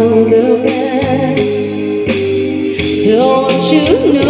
The best? Don't you know?